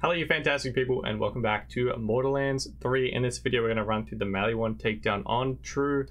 Hello you fantastic people and welcome back to Borderlands 3. In this video we're going to run through the Maliwan takedown on true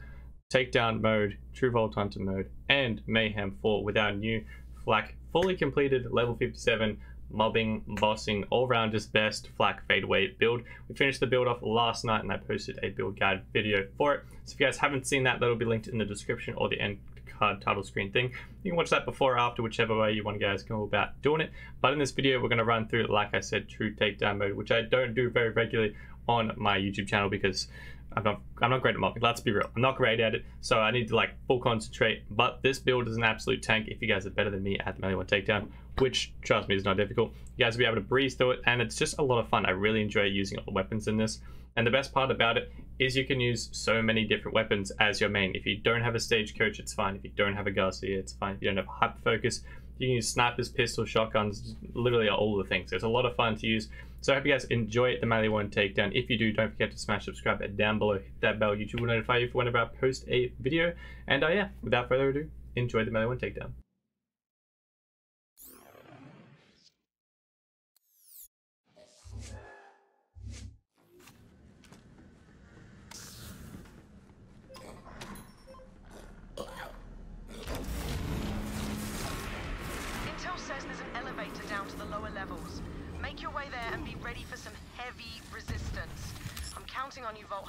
takedown mode, true Vault Hunter mode, and Mayhem 4 with our new FL4K fully completed level 57 mobbing, bossing, all round just best FL4K fadeaway build. We finished the build off last night and I posted a build guide video for it. So if you guys haven't seen that, that'll be linked in the description or the end card title screen thing. You can watch that before or after, whichever way you want to guys go about doing it. But in this video, we're going to run through, like I said, true takedown mode, which I don't do very regularly on my YouTube channel because I'm not, I'm not great at mobbing. Let's be real. I'm not great at it, so I need to like full concentrate. But this build is an absolute tank if you guys are better than me at the Maliwan Takedown, which, trust me, is not difficult. You guys will be able to breeze through it, and it's just a lot of fun. I really enjoy using all the weapons in this. And the best part about it is you can use so many different weapons as your main. If you don't have a stagecoach, it's fine. If you don't have a Garcia, it's fine. If you don't have a hyper focus, you can use snipers, pistols, shotguns, literally all the things. It's a lot of fun to use. So I hope you guys enjoy the Maliwan takedown. If you do, don't forget to smash subscribe down below. Hit that bell. YouTube will notify you for whenever I post a video. And uh, yeah, without further ado, enjoy the Maliwan takedown.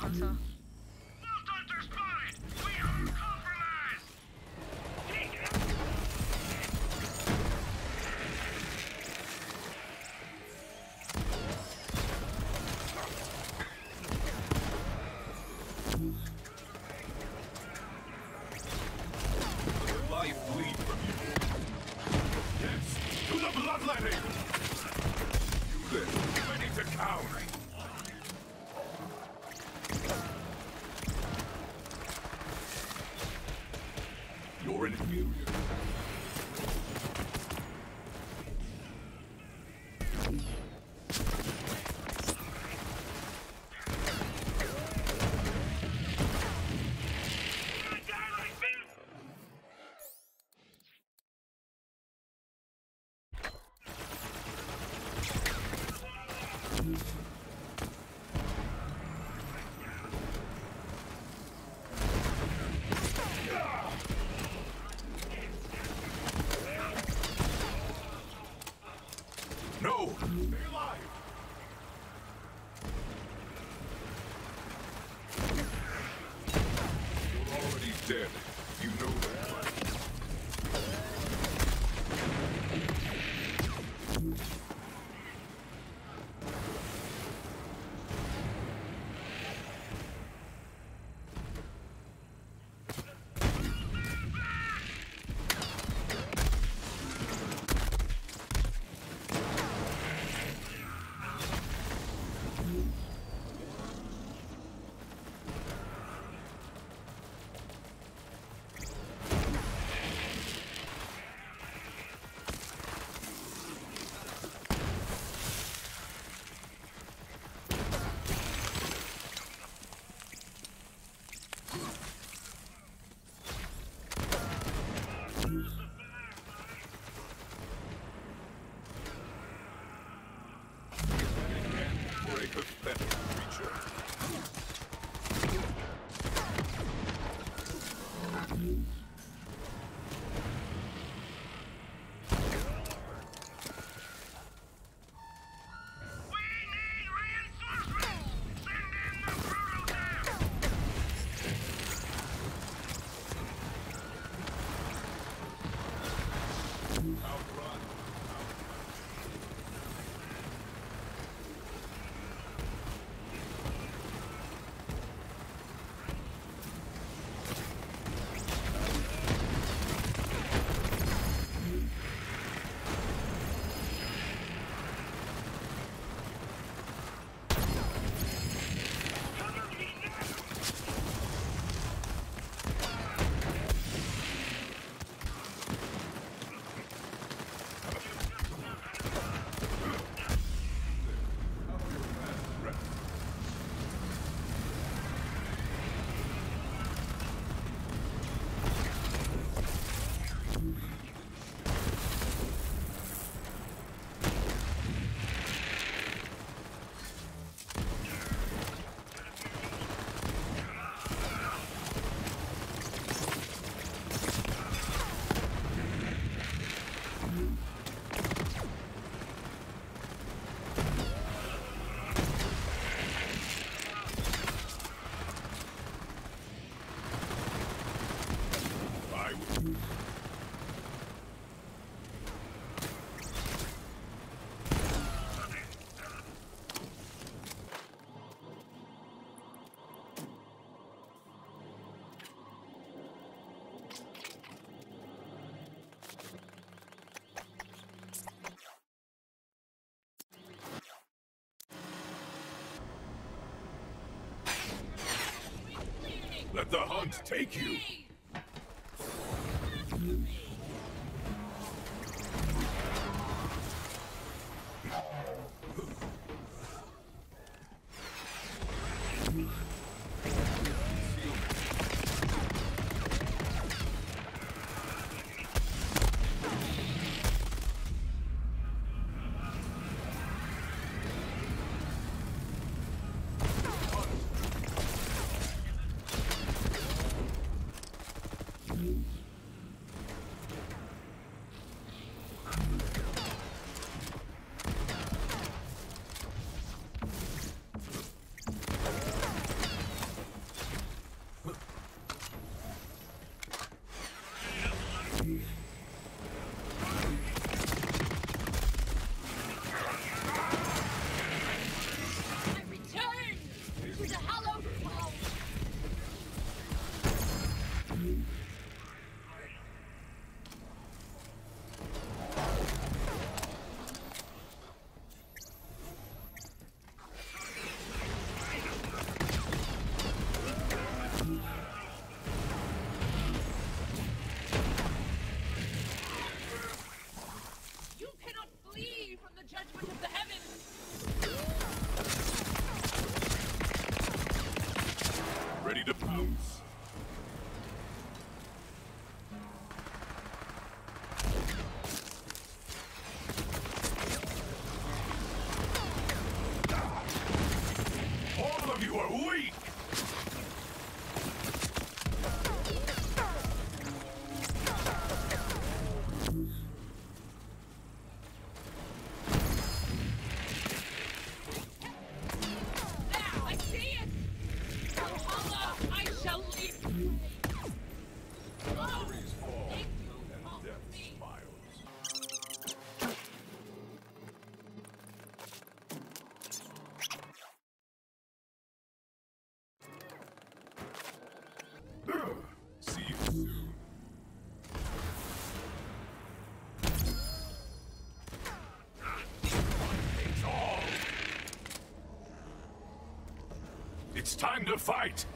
On You're an inferior. No! Let the hunt take you! You are weak! time to fight!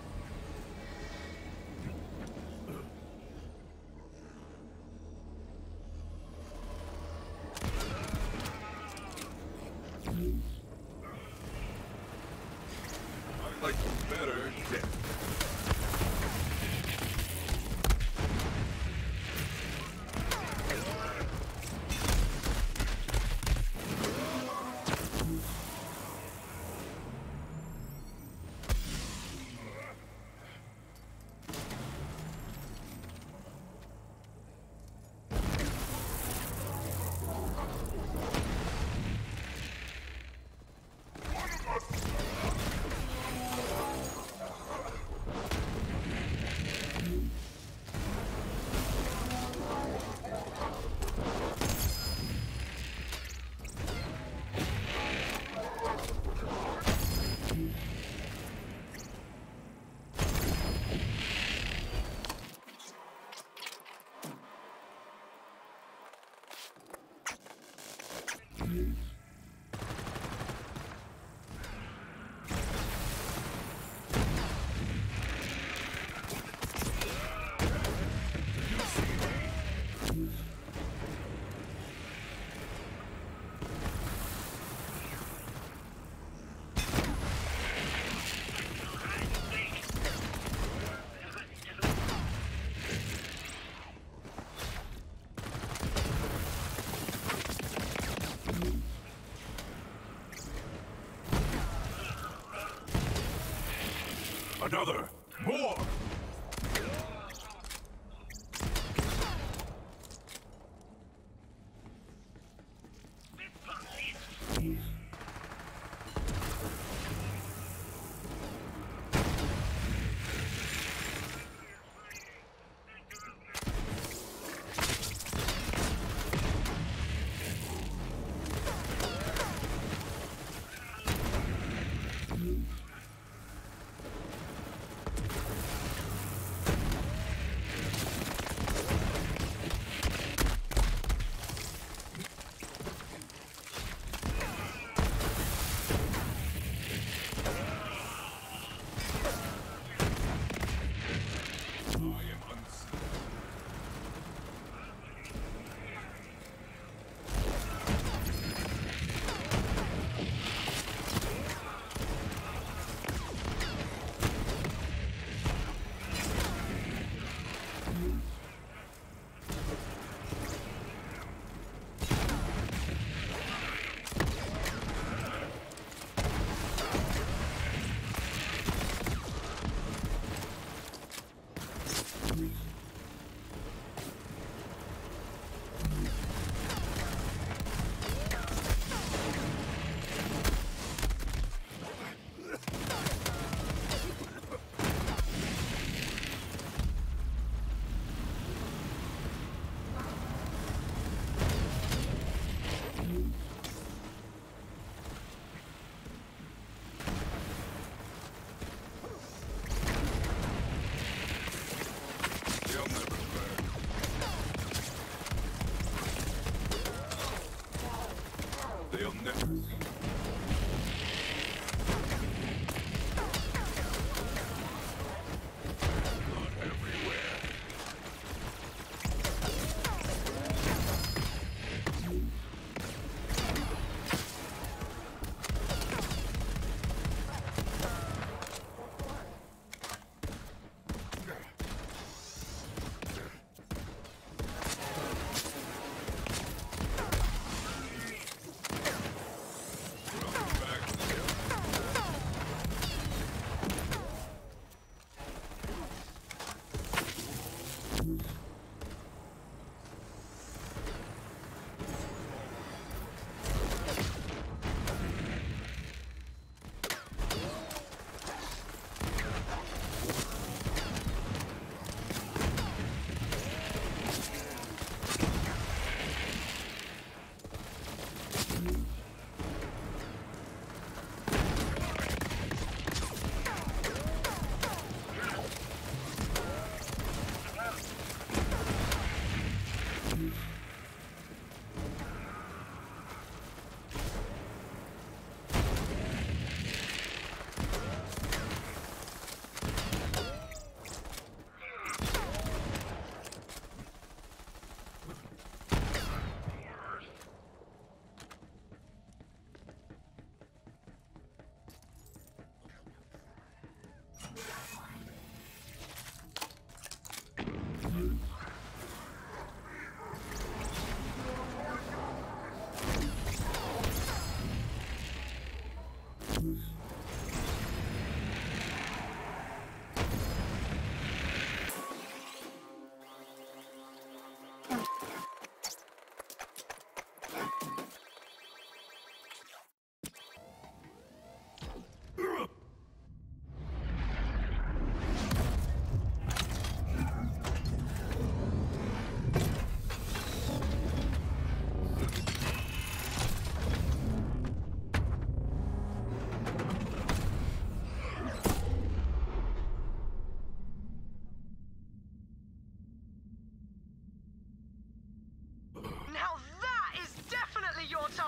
another.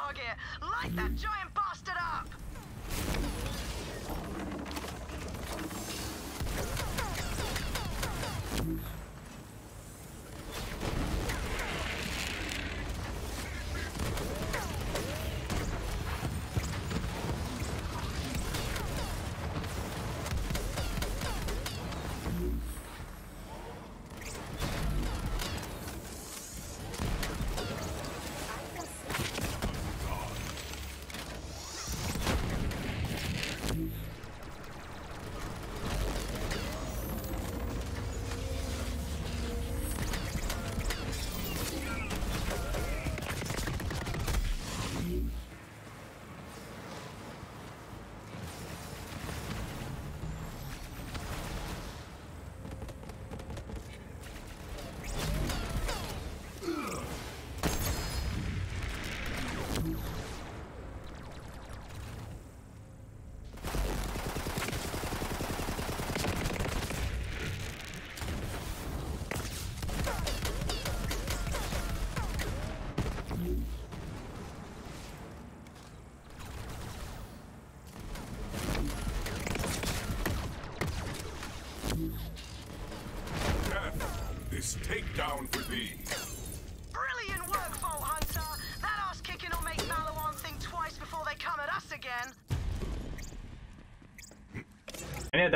target. Light that giant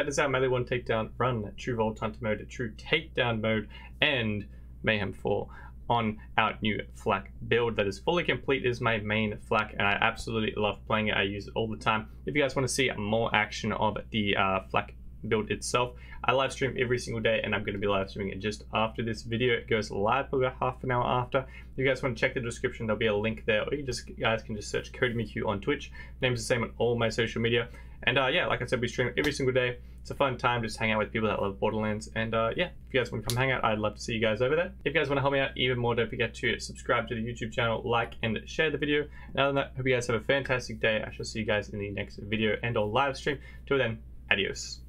is our Maliwan takedown run, true Vault Hunter mode, true takedown mode, and Mayhem 4 on our new FL4K build that is fully complete is my main FL4K and I absolutely love playing it. I use it all the time. If you guys want to see more action of the uh, FL4K build itself I live stream every single day and I'm going to be live streaming it just after this video. It goes live for about half an hour after. If you guys want to check the description there'll be a link there or you just you guys can just search KodyMcHugh on Twitch. Name's the same on all my social media. And uh, yeah like I said we stream every single day it's a fun time just hang out with people that love Borderlands. And uh, yeah, if you guys want to come hang out, I'd love to see you guys over there. If you guys want to help me out even more, don't forget to subscribe to the YouTube channel, like and share the video. And other than that, hope you guys have a fantastic day. I shall see you guys in the next video and or live stream. Till then, adios.